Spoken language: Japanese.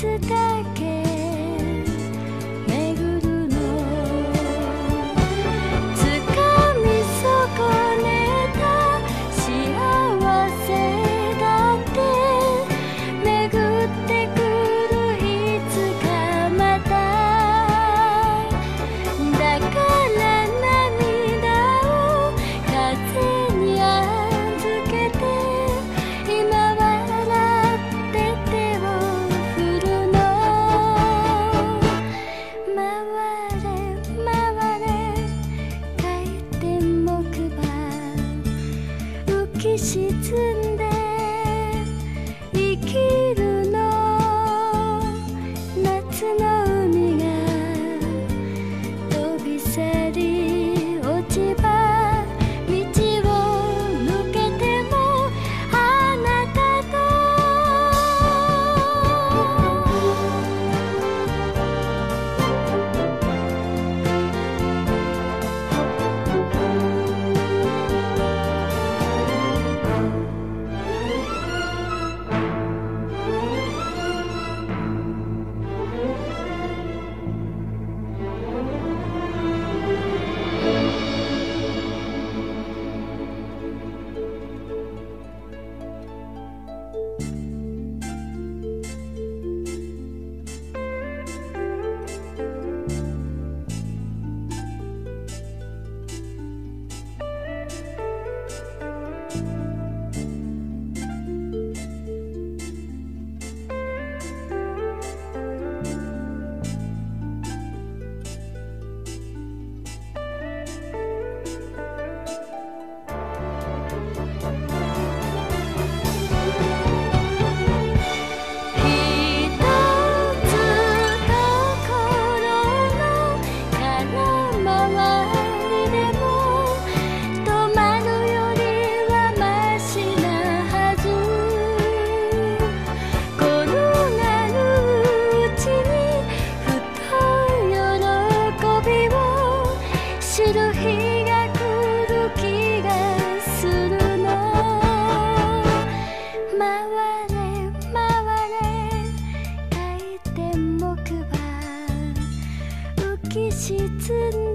伝え天飛び